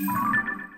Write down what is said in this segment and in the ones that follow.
you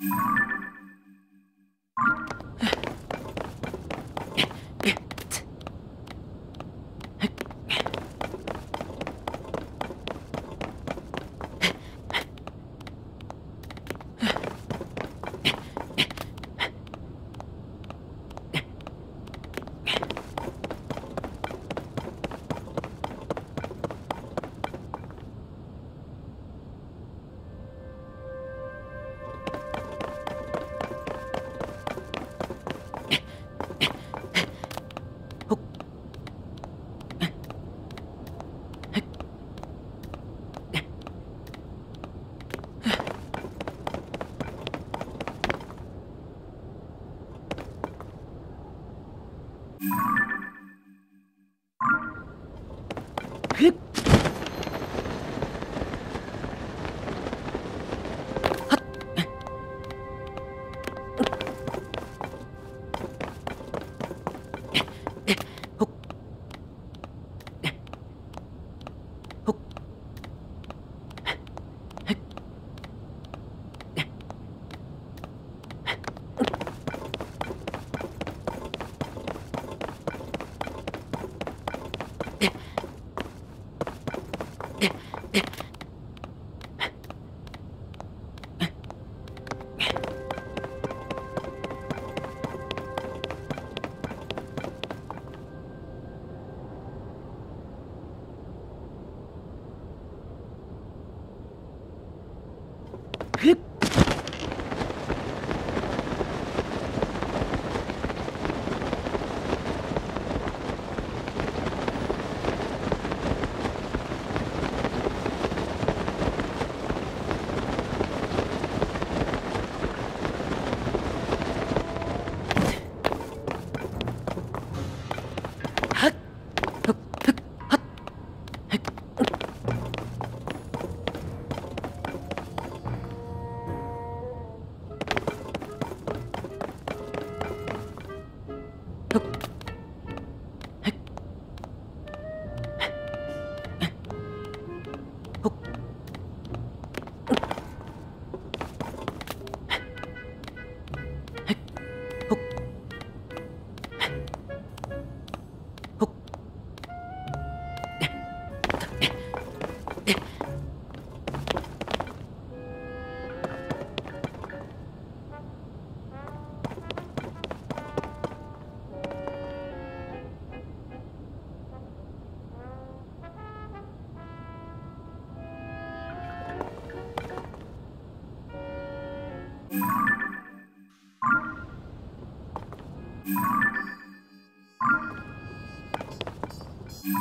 Yeah. Hip!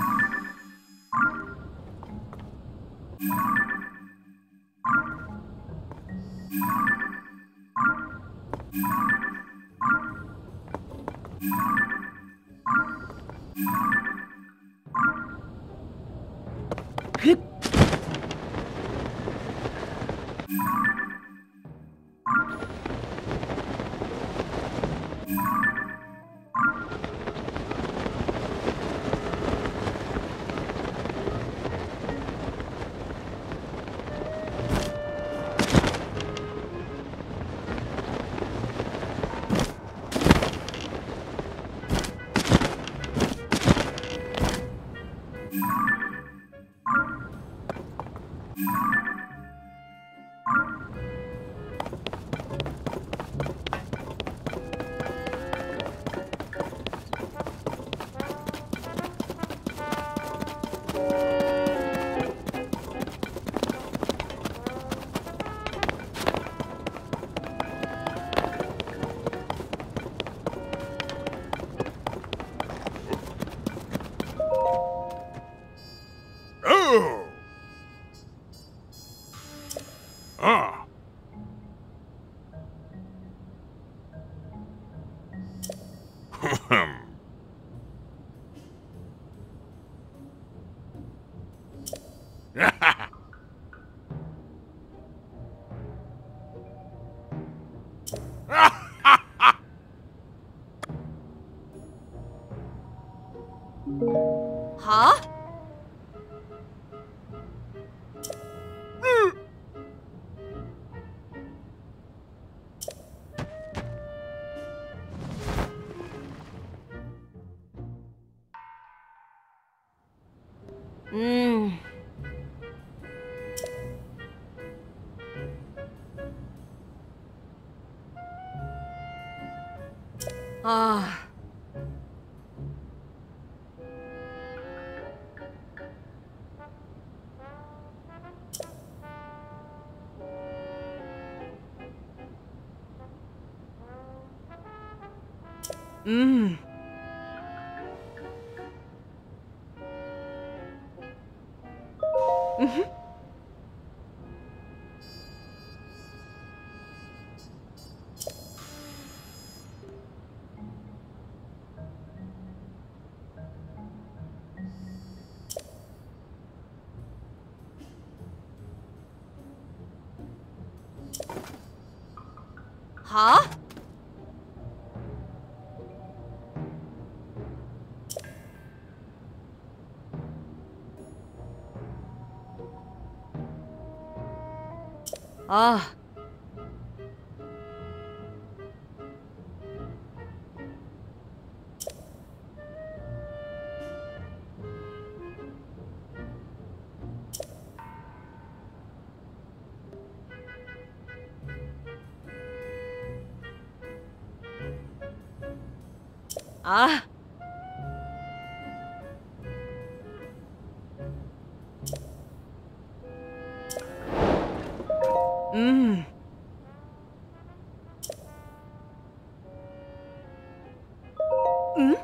Thank you Ahem. 음. 아. 음. 嗯哼。好。 아. 아. うんうんうん。